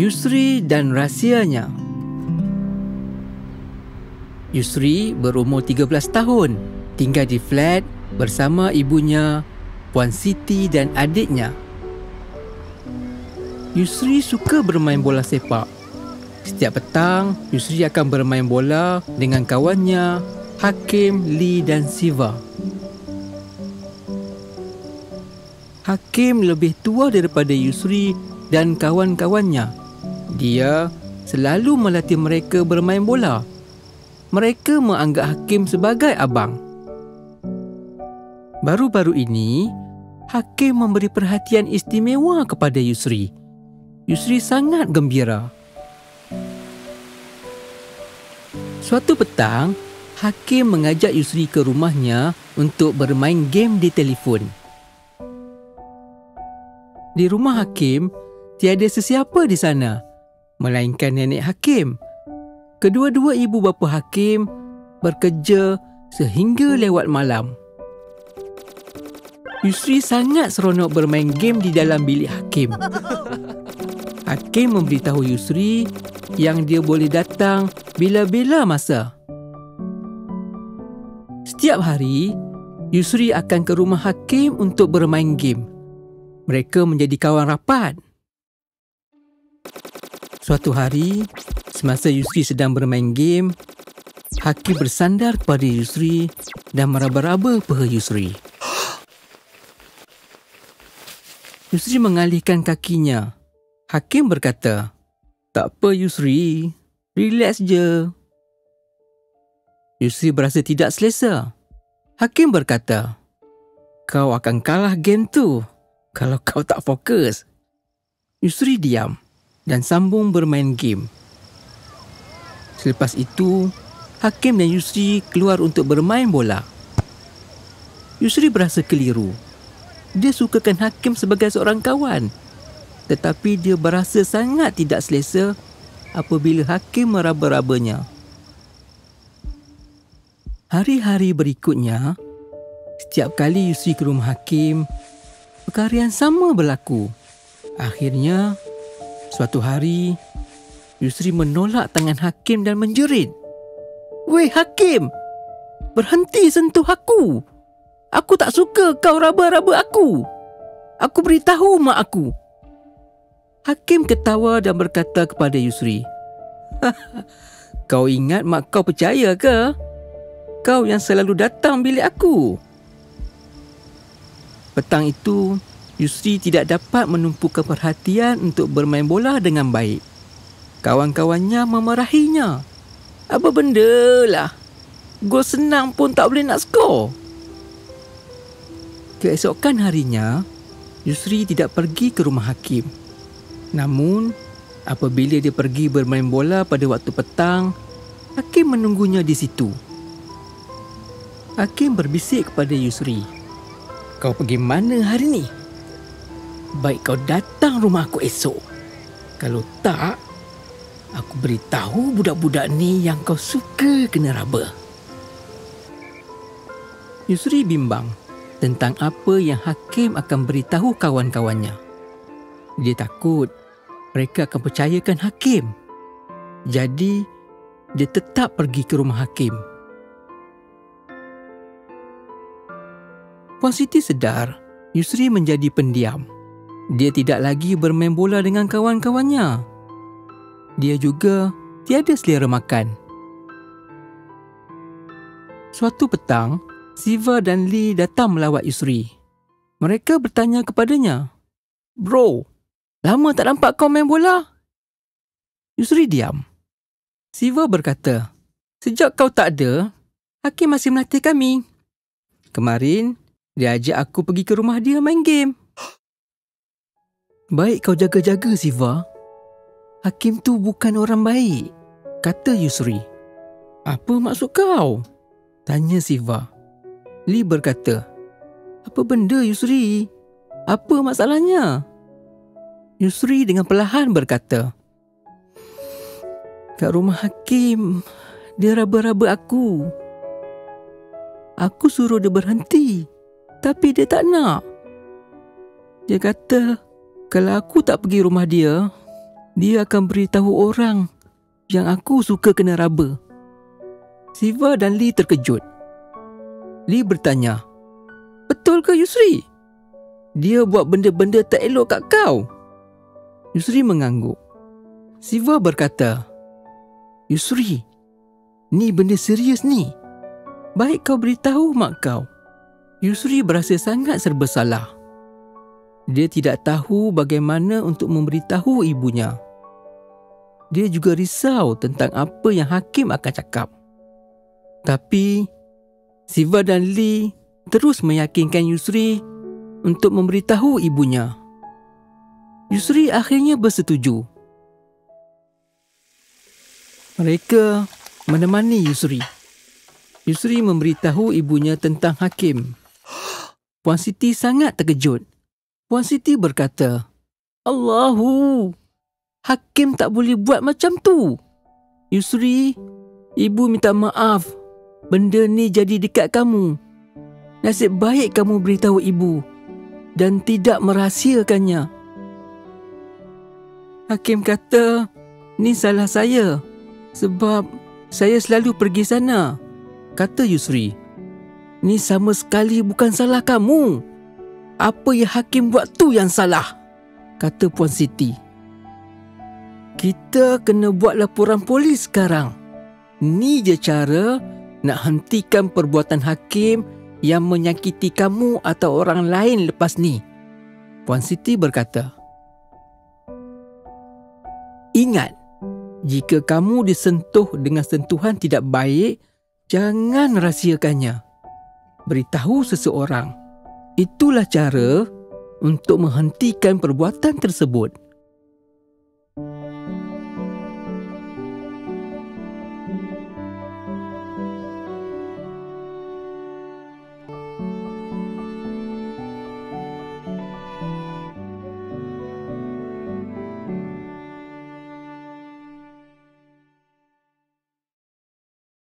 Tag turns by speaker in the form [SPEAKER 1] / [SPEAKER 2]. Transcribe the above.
[SPEAKER 1] Yusri dan rahsianya Yusri berumur 13 tahun, tinggal di flat bersama ibunya, Puan Siti dan adiknya. Yusri suka bermain bola sepak. Setiap petang, Yusri akan bermain bola dengan kawannya, Hakim, Lee dan Siva. Hakim lebih tua daripada Yusri dan kawan-kawannya. Dia selalu melatih mereka bermain bola. Mereka menganggap Hakim sebagai abang. Baru-baru ini, Hakim memberi perhatian istimewa kepada Yusri. Yusri sangat gembira. Suatu petang, Hakim mengajak Yusri ke rumahnya untuk bermain game di telefon. Di rumah Hakim, tiada sesiapa di sana, melainkan nenek Hakim. Kedua-dua ibu bapa Hakim bekerja sehingga lewat malam. Yusri sangat seronok bermain game di dalam bilik Hakim. Hakim memberitahu Yusri yang dia boleh datang bila-bila masa. Setiap hari, Yusri akan ke rumah Hakim untuk bermain game. Mereka menjadi kawan rapat. Suatu hari, Semasa Yusri sedang bermain game, Hakim bersandar kepada Yusri dan meraba-raba peha Yusri. Yusri mengalihkan kakinya. Hakim berkata, Tak apa Yusri, relax je. Yusri berasa tidak selesa. Hakim berkata, Kau akan kalah game tu kalau kau tak fokus. Yusri diam dan sambung bermain game. Selepas itu, Hakim dan Yusri keluar untuk bermain bola. Yusri berasa keliru. Dia sukakan Hakim sebagai seorang kawan. Tetapi dia berasa sangat tidak selesa apabila Hakim meraba-rabanya. Hari-hari berikutnya, setiap kali Yusri ke rumah Hakim, perkara yang sama berlaku. Akhirnya, suatu hari, Yusri menolak tangan Hakim dan menjerit. Weh Hakim, berhenti sentuh aku. Aku tak suka kau raba-raba aku. Aku beritahu mak aku. Hakim ketawa dan berkata kepada Yusri. kau ingat mak kau percaya ke? Kau yang selalu datang bilik aku. Petang itu, Yusri tidak dapat menumpukan perhatian untuk bermain bola dengan baik. Kawan-kawannya memarahinya. Apa benda lah? Gol senang pun tak boleh nak skor. Keesokan harinya, Yusri tidak pergi ke rumah Hakim. Namun, apabila dia pergi bermain bola pada waktu petang, Hakim menunggunya di situ. Hakim berbisik kepada Yusri. Kau pergi mana hari ni? Baik kau datang rumah aku esok. Kalau tak, Aku beritahu budak-budak ni yang kau suka kena raba. Yusri bimbang tentang apa yang Hakim akan beritahu kawan-kawannya. Dia takut mereka akan percayakan Hakim. Jadi, dia tetap pergi ke rumah Hakim. Puan Siti sedar Yusri menjadi pendiam. Dia tidak lagi bermain bola dengan kawan-kawannya dia juga tiada selera makan. Suatu petang, Siva dan Lee datang melawat Yusri. Mereka bertanya kepadanya, Bro, lama tak nampak kau main bola? Yusri diam. Siva berkata, Sejak kau tak ada, Hakim masih melatih kami. Kemarin, dia ajak aku pergi ke rumah dia main game. Baik kau jaga-jaga, Siva. Hakim tu bukan orang baik, kata Yusri. Apa maksud kau? Tanya Siva. Lee berkata, Apa benda Yusri? Apa masalahnya? Yusri dengan perlahan berkata, Kat rumah Hakim, dia raba-raba aku. Aku suruh dia berhenti, tapi dia tak nak. Dia kata, kalau aku tak pergi rumah dia, dia akan beritahu orang yang aku suka kena raba. Siva dan Lee terkejut. Lee bertanya, Betul ke Yusri? Dia buat benda-benda tak elok kat kau. Yusri mengangguk. Siva berkata, Yusri, ni benda serius ni. Baik kau beritahu mak kau. Yusri berasa sangat serba salah. Dia tidak tahu bagaimana untuk memberitahu ibunya. Dia juga risau tentang apa yang hakim akan cakap. Tapi, Siva dan Lee terus meyakinkan Yusri untuk memberitahu ibunya. Yusri akhirnya bersetuju. Mereka menemani Yusri. Yusri memberitahu ibunya tentang Hakim. Puan Siti sangat terkejut. Puan Siti berkata, Allahu, Hakim tak boleh buat macam tu. Yusri, ibu minta maaf. Benda ni jadi dekat kamu. Nasib baik kamu beritahu ibu dan tidak merahsiakannya. Hakim kata, ni salah saya sebab saya selalu pergi sana. Kata Yusri, ni sama sekali bukan salah kamu. Apa yang Hakim buat tu yang salah. Kata Puan Siti. Kita kena buat laporan polis sekarang. Ni je cara nak hentikan perbuatan Hakim yang menyakiti kamu atau orang lain lepas ni. Puan Siti berkata, Ingat, jika kamu disentuh dengan sentuhan tidak baik, jangan rahsiakannya. Beritahu seseorang. Itulah cara untuk menghentikan perbuatan tersebut.